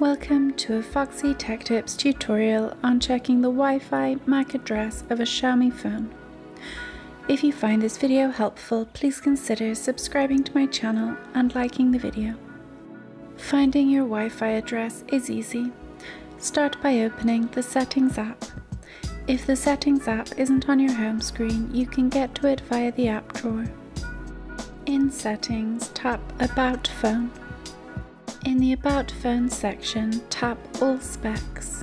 Welcome to a Foxy Tech Tips tutorial on checking the Wi-Fi MAC address of a Xiaomi phone. If you find this video helpful, please consider subscribing to my channel and liking the video. Finding your Wi-Fi address is easy. Start by opening the Settings app. If the Settings app isn't on your home screen, you can get to it via the app drawer. In Settings, tap About Phone. In the About Phone section, tap All Specs.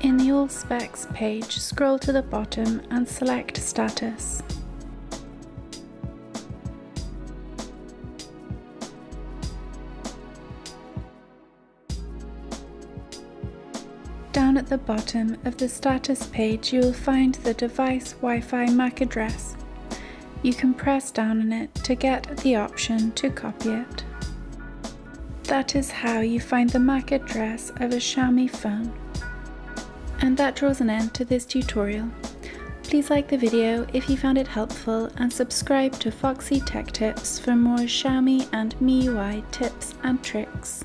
In the All Specs page, scroll to the bottom and select Status. Down at the bottom of the status page you will find the device Wi-Fi MAC address. You can press down on it to get the option to copy it. That is how you find the MAC address of a Xiaomi phone. And that draws an end to this tutorial. Please like the video if you found it helpful and subscribe to Foxy Tech Tips for more Xiaomi and MIUI tips and tricks.